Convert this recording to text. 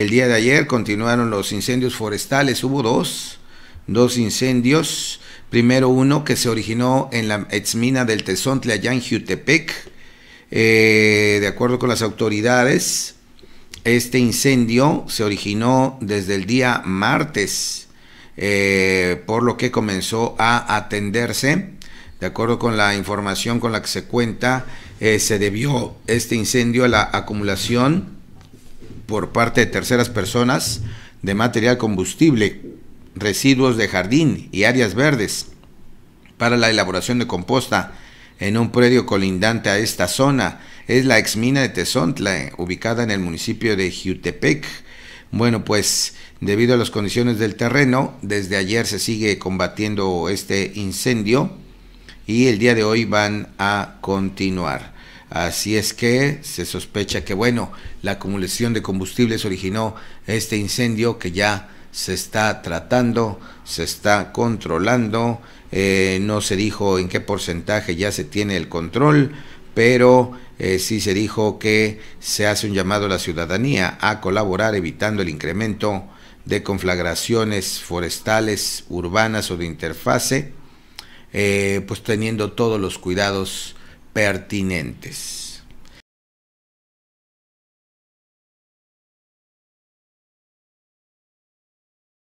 El día de ayer continuaron los incendios forestales, hubo dos, dos incendios. Primero uno que se originó en la exmina del Tezontle allá en Jutepec. Eh, de acuerdo con las autoridades, este incendio se originó desde el día martes, eh, por lo que comenzó a atenderse. De acuerdo con la información con la que se cuenta, eh, se debió este incendio a la acumulación por parte de terceras personas de material combustible, residuos de jardín y áreas verdes para la elaboración de composta en un predio colindante a esta zona. Es la exmina de Tezontla, ubicada en el municipio de Jutepec. Bueno, pues debido a las condiciones del terreno, desde ayer se sigue combatiendo este incendio y el día de hoy van a continuar. Así es que se sospecha que, bueno, la acumulación de combustibles originó este incendio que ya se está tratando, se está controlando, eh, no se dijo en qué porcentaje ya se tiene el control, pero eh, sí se dijo que se hace un llamado a la ciudadanía a colaborar evitando el incremento de conflagraciones forestales, urbanas o de interfase, eh, pues teniendo todos los cuidados pertinentes.